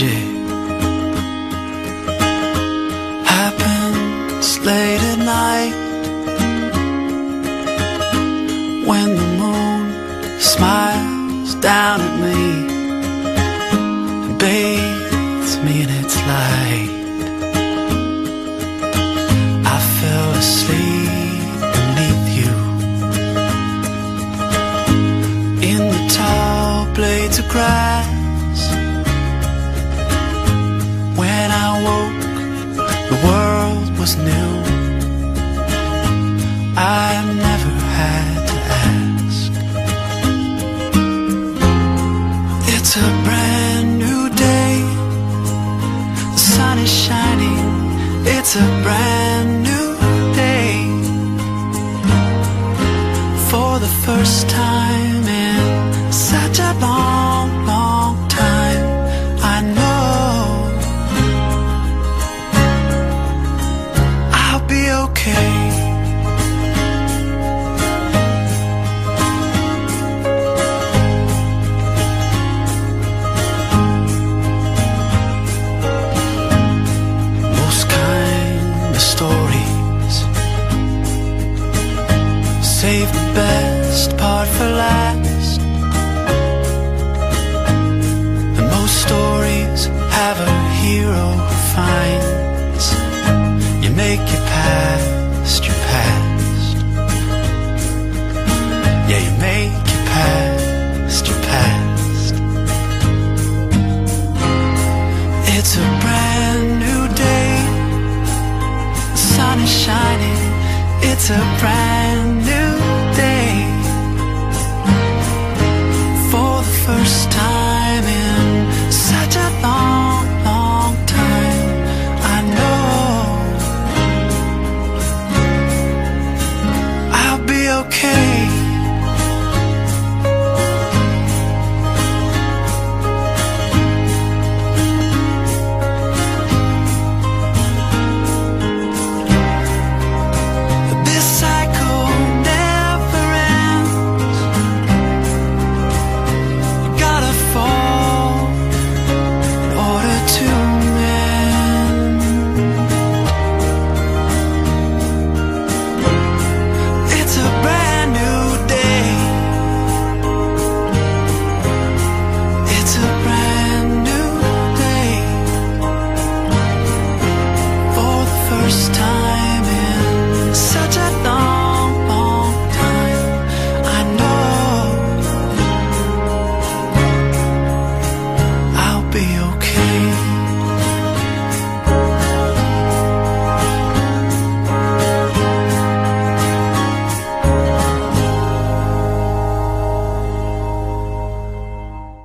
magic happens late at night when the moon smiles down at me and bathes me in its light. I fell asleep beneath you in the tall blades of grass. Was new. I never had to ask. It's a brand new day. The sun is shining. It's a brand save the best part for last. And most stories have a hero who finds you make your past your past. Yeah, you make your past your past. It's a brand new day. The sun is shining. It's a brand new okay. first